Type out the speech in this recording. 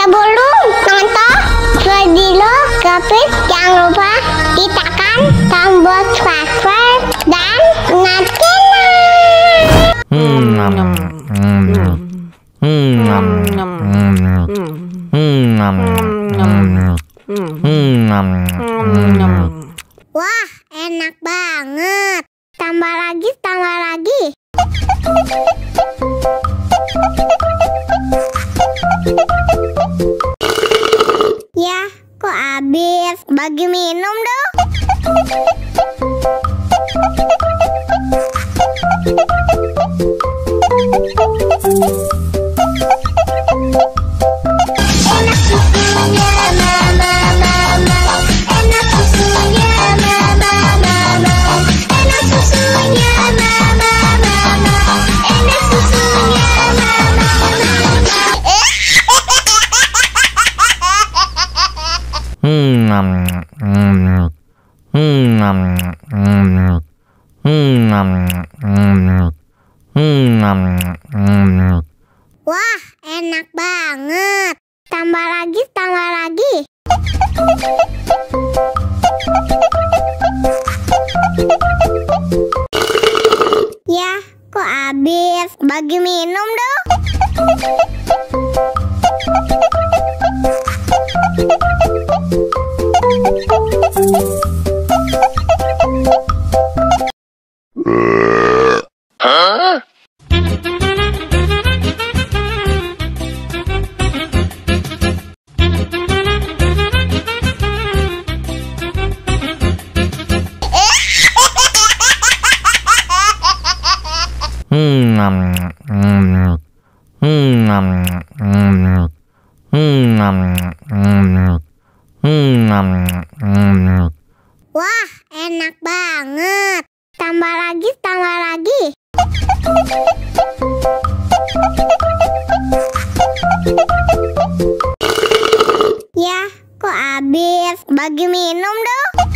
Sebelum nonton video Gapit jangan lupa tekan tombol subscribe dan nyalakan Hmm, hmm, hmm, hmm, hmm, hmm. Wah, enak banget. Tambah lagi, tambah lagi. kok habis? Bagi minum dong. Wah, enak banget. Tambah lagi, tambah lagi. Ya, kok habis? Bagi minum dong. Wah, enak banget. Tambah lagi, tambah lagi. Ya, kok habis? Bagi minum dong.